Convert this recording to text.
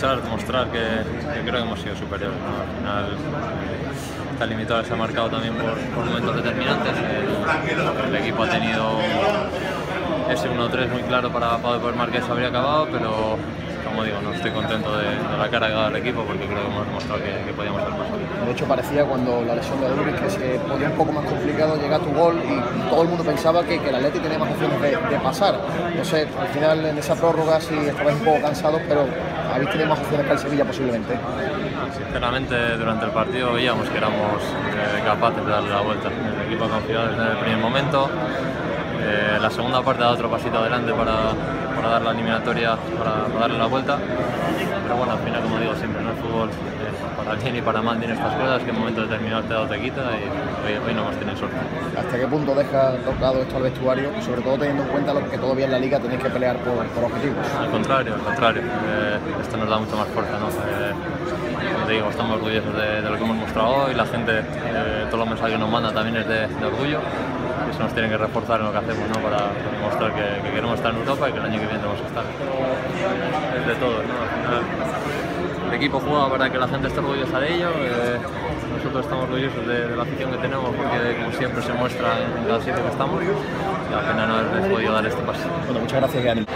demostrar que creo que hemos sido superiores. Al final, está limitado, se ha marcado también por, momentos determinantes. El, equipo ha tenido ese 1-3 muy claro para, para poder marcar habría acabado, pero como digo, no estoy contento de, la cara que ha el equipo porque creo que hemos demostrado que, podíamos ser más. De hecho, parecía cuando la lesión de Duriz que se ponía un poco más complicado llegar a tu gol y todo el mundo pensaba que, que el Atleti tenía más opciones de, de pasar. No sé, al final en esa prórroga sí estabais un poco cansados, pero habéis tenido más opciones que el Sevilla posiblemente. Sinceramente, durante el partido veíamos que éramos eh, capaces de darle la vuelta. El equipo confiado desde el primer momento. Eh, la segunda parte da otro pasito adelante para, dar la eliminatoria, para, darle la vuelta. Pero bueno, al final, como digo siempre, fútbol, eh, para bien y para mal tiene estas cosas, que en un momento determinado te da te quita y hoy, hoy no hemos tenido suerte. ¿Hasta qué punto deja tocado esto al vestuario, sobre todo teniendo en cuenta lo que todavía en la liga tenéis que pelear por, por objetivos? Al contrario, al contrario. Eh, esto nos da mucho más fuerza. ¿no? como te digo, estamos orgullosos de, de, lo que hemos mostrado hoy, la gente, eh, todos los mensajes que nos manda también es de, de orgullo eso nos tiene que reforzar en lo que hacemos ¿no? para demostrar que, que, queremos estar en Europa y que el año que viene vamos a estar. Es de todo, ¿no? Al final el equipo juega para que la gente esté orgullosa de ello. Eh, nosotros estamos orgullosos de, la afición que tenemos porque como siempre se muestra en cada sitio que estamos y al final no haber podido dar este paso. Bueno, muchas gracias y.